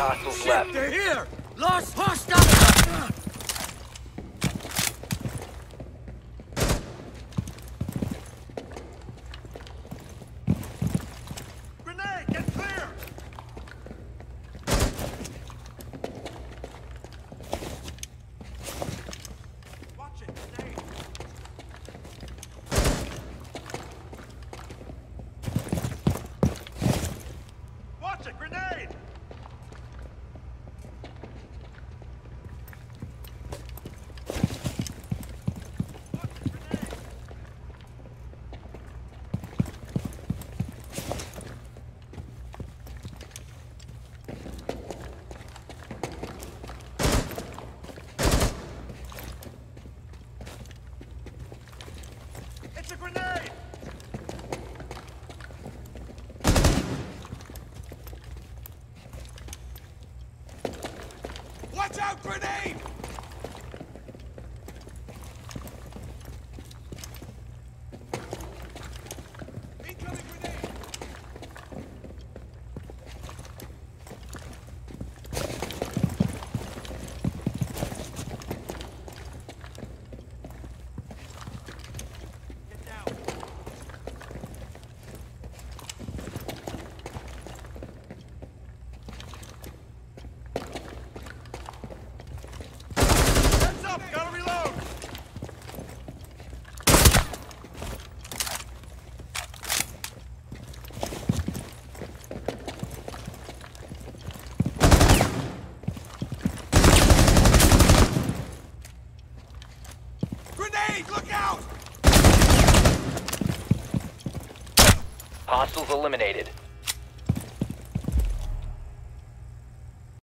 hostiles left. They're here! Lost hostile! Grenade! Get clear! Watch it! Grenade! Watch it! Grenade! Watch it! Grenade! It's grenade! Watch out, grenade! Look out! Hostiles eliminated.